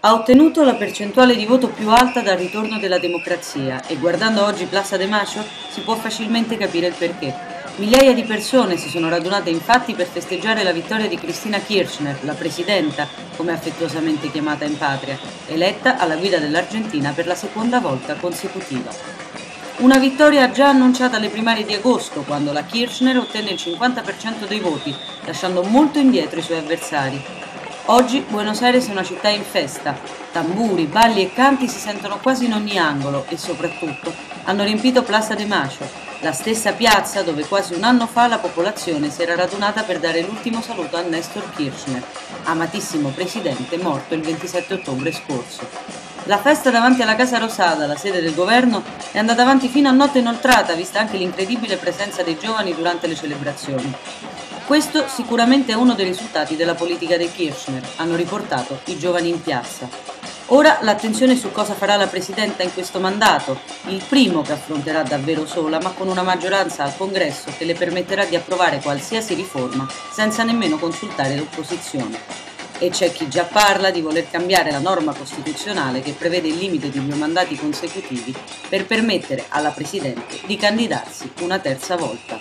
Ha ottenuto la percentuale di voto più alta dal ritorno della democrazia e guardando oggi Plaza de Mayo si può facilmente capire il perché. Migliaia di persone si sono radunate infatti per festeggiare la vittoria di Cristina Kirchner, la presidenta, come affettuosamente chiamata in patria, eletta alla guida dell'Argentina per la seconda volta consecutiva. Una vittoria già annunciata alle primarie di agosto, quando la Kirchner ottenne il 50% dei voti, lasciando molto indietro i suoi avversari, Oggi Buenos Aires è una città in festa. Tamburi, balli e canti si sentono quasi in ogni angolo e soprattutto hanno riempito Plaza de Mayo, la stessa piazza dove quasi un anno fa la popolazione si era radunata per dare l'ultimo saluto a Nestor Kirchner, amatissimo presidente morto il 27 ottobre scorso. La festa davanti alla Casa Rosada, la sede del governo, è andata avanti fino a notte inoltrata, vista anche l'incredibile presenza dei giovani durante le celebrazioni. Questo sicuramente è uno dei risultati della politica dei Kirchner, hanno riportato i giovani in piazza. Ora l'attenzione su cosa farà la Presidenta in questo mandato, il primo che affronterà davvero sola, ma con una maggioranza al Congresso che le permetterà di approvare qualsiasi riforma senza nemmeno consultare l'opposizione. E c'è chi già parla di voler cambiare la norma costituzionale che prevede il limite di due mandati consecutivi per permettere alla Presidente di candidarsi una terza volta.